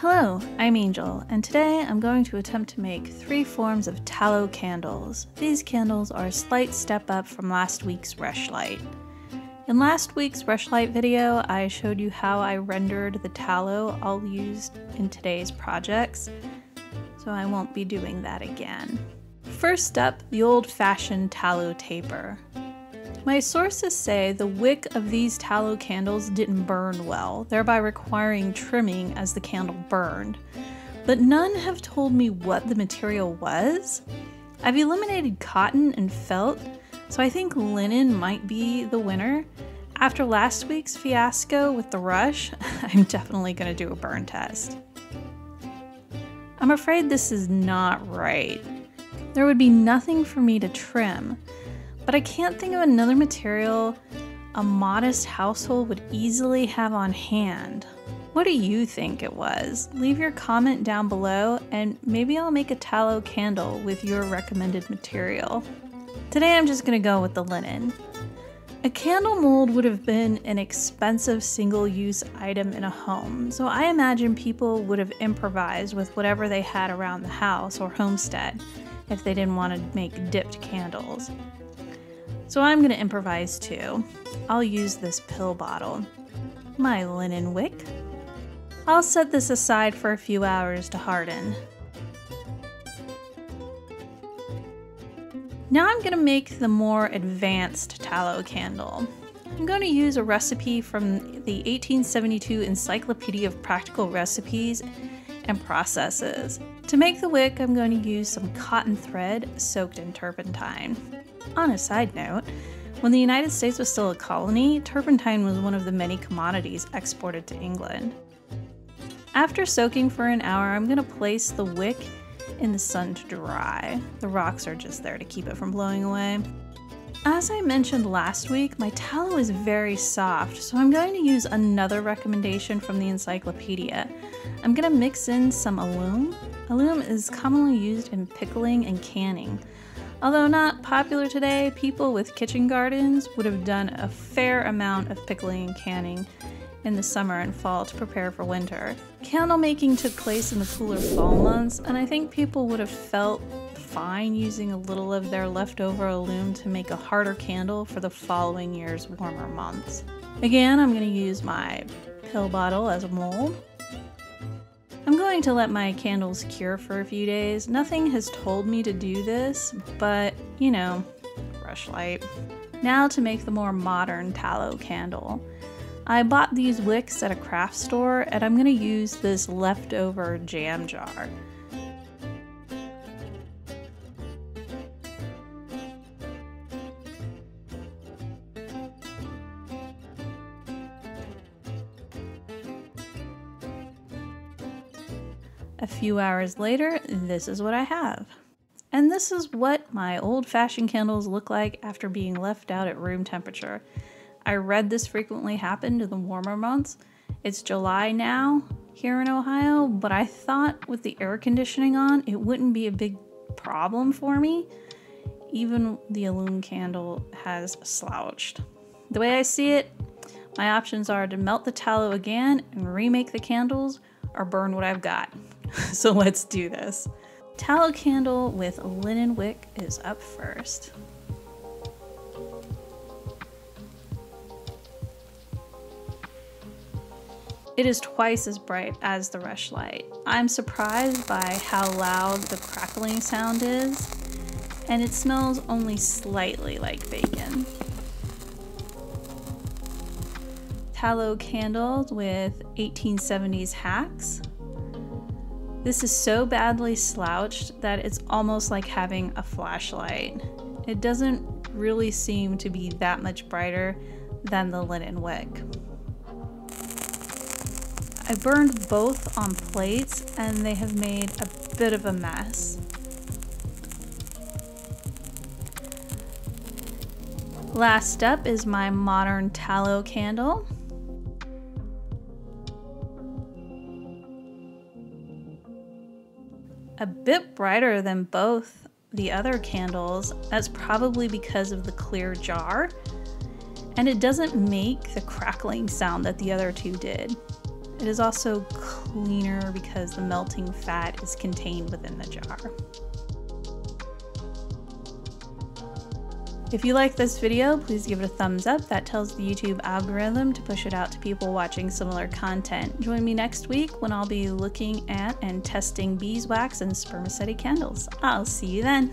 Hello, I'm Angel, and today I'm going to attempt to make three forms of tallow candles. These candles are a slight step up from last week's rushlight. In last week's rushlight video, I showed you how I rendered the tallow I'll use in today's projects, so I won't be doing that again. First up, the old-fashioned tallow taper. My sources say the wick of these tallow candles didn't burn well, thereby requiring trimming as the candle burned. But none have told me what the material was. I've eliminated cotton and felt, so I think linen might be the winner. After last week's fiasco with the rush, I'm definitely going to do a burn test. I'm afraid this is not right. There would be nothing for me to trim, but I can't think of another material a modest household would easily have on hand. What do you think it was? Leave your comment down below and maybe I'll make a tallow candle with your recommended material. Today I'm just gonna go with the linen. A candle mold would have been an expensive single use item in a home, so I imagine people would have improvised with whatever they had around the house or homestead if they didn't want to make dipped candles. So I'm going to improvise too. I'll use this pill bottle. My linen wick. I'll set this aside for a few hours to harden. Now I'm going to make the more advanced tallow candle. I'm going to use a recipe from the 1872 Encyclopedia of Practical Recipes and Processes. To make the wick, I'm going to use some cotton thread soaked in turpentine. On a side note, when the United States was still a colony, turpentine was one of the many commodities exported to England. After soaking for an hour, I'm going to place the wick in the sun to dry. The rocks are just there to keep it from blowing away. As I mentioned last week, my tallow is very soft, so I'm going to use another recommendation from the encyclopedia. I'm going to mix in some alum. Alum is commonly used in pickling and canning. Although not popular today, people with kitchen gardens would have done a fair amount of pickling and canning in the summer and fall to prepare for winter. Candle making took place in the cooler fall months, and I think people would have felt fine using a little of their leftover alum to make a harder candle for the following year's warmer months. Again, I'm going to use my pill bottle as a mold. Going to let my candles cure for a few days. Nothing has told me to do this, but you know, rushlight. Now to make the more modern tallow candle. I bought these wicks at a craft store and I'm going to use this leftover jam jar. A few hours later, this is what I have. And this is what my old fashioned candles look like after being left out at room temperature. I read this frequently happened in the warmer months. It's July now here in Ohio, but I thought with the air conditioning on, it wouldn't be a big problem for me. Even the alum candle has slouched. The way I see it, my options are to melt the tallow again and remake the candles or burn what I've got. so let's do this. Tallow candle with linen wick is up first. It is twice as bright as the rushlight. I'm surprised by how loud the crackling sound is, and it smells only slightly like bacon. Tallow candles with 1870s hacks. This is so badly slouched that it's almost like having a flashlight. It doesn't really seem to be that much brighter than the linen wick. I burned both on plates and they have made a bit of a mess. Last up is my modern tallow candle. A bit brighter than both the other candles. That's probably because of the clear jar. And it doesn't make the crackling sound that the other two did. It is also cleaner because the melting fat is contained within the jar. If you like this video, please give it a thumbs up. That tells the YouTube algorithm to push it out to people watching similar content. Join me next week when I'll be looking at and testing beeswax and spermaceti candles. I'll see you then.